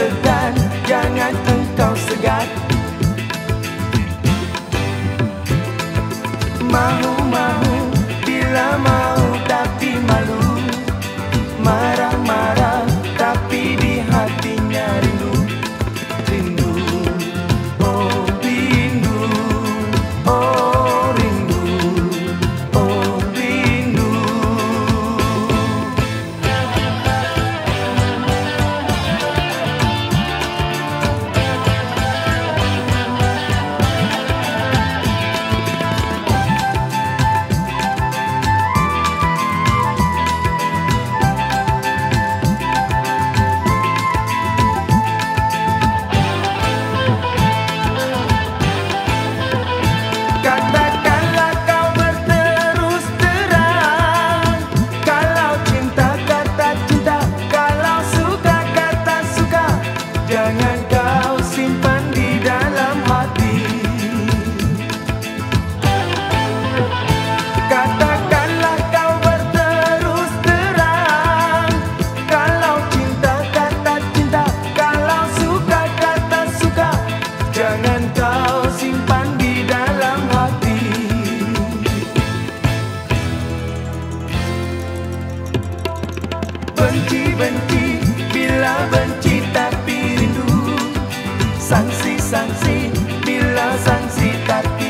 segan Jangan engkau segan Mahu-mahu bila mau Benci-benci bila benci tapi rindu. Sangsi-sangsi bila sangsi tapi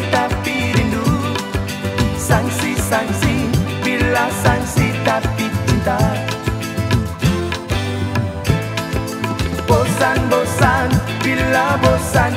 Bosan, bosan, bila bosan